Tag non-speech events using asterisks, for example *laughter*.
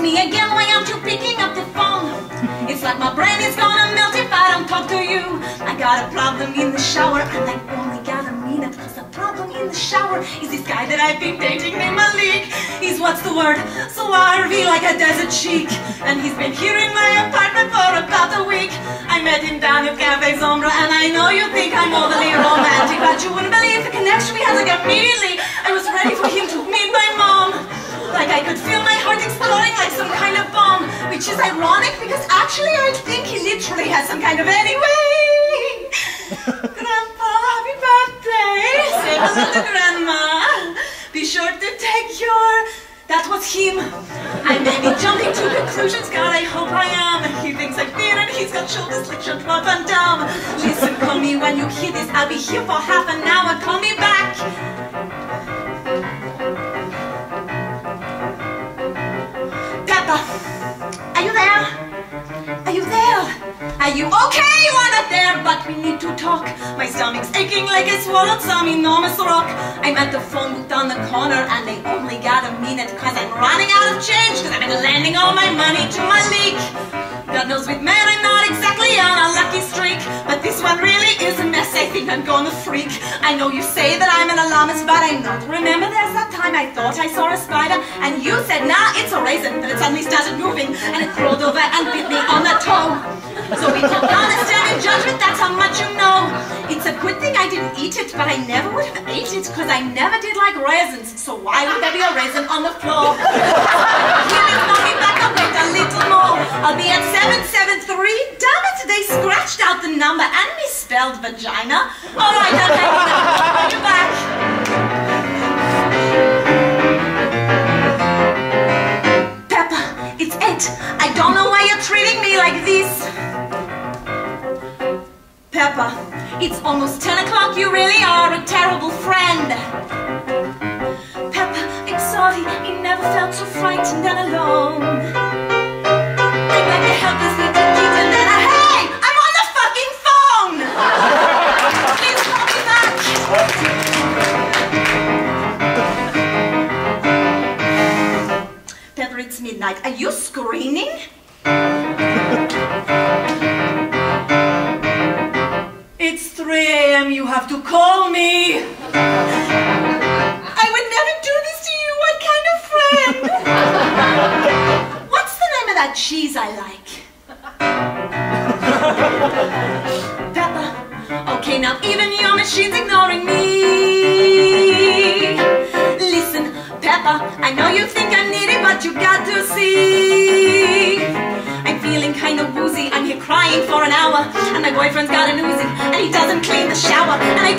It's me again, why aren't you picking up the phone? It's like my brain is gonna melt if I don't talk to you. I got a problem in the shower, I'm like, oh my god, a minute. The problem in the shower is this guy that I've been dating named Malik. He's what's the word? So RV like a desert chic. And he's been here in my apartment for about a week. I met him down at Cafe Zombra, and I know you think I'm overly romantic, but you wouldn't believe the connection we had like immediately. Which is ironic because actually I think he literally has some kind of anyway *laughs* Grandpa, happy birthday! Say hello to Grandma. Be sure to take your. That was him. I may be jumping to conclusions, God, I hope I am. He thinks I'm thin and he's got shoulders like Jean-Claude Van Damme. Listen, call me when you hear this. I'll be here for half an hour. Call me back. Pepa, Are you okay? You not there, but we need to talk. My stomach's aching like I swallowed some enormous rock. I'm at the phone booth down the corner, and they only got a minute cause I'm running out of change. Cause I've been lending all my money to Malik. God knows with men I'm not exactly on a lucky streak, but this one really is a mess. I think I'm gonna freak. I know you say that I'm an alarmist, but I'm not. Remember there's that time I thought I saw a spider, and you said, nah, it's a raisin, but it suddenly started moving, and it crawled over and bit Can understand in judgment, that's how much you know. It's a good thing I didn't eat it, but I never would have ate it, because I never did like raisins. So why would there be a raisin on the floor? Here is mommy back, I'll wait a little more. I'll be at 773. Damn it, they scratched out the number and misspelled vagina. All right, I'll take it. I'll Pepa, it's almost 10 o'clock. You really are a terrible friend. Pepa, I'm sorry. I never felt so frightened and alone. A hey! I'm on the fucking phone! Please. Pepa, it's midnight. Are you screaming? Have to call me. I would never do this to you. What kind of friend? What's the name of that cheese I like? Pepper. Okay, now even your machine's ignoring me. Listen, Pepa, I know you think I'm needy, but you got to see. I'm feeling kind of woozy. I'm here crying for an hour, and my boyfriend's got an Uzi, and he doesn't clean the shower, and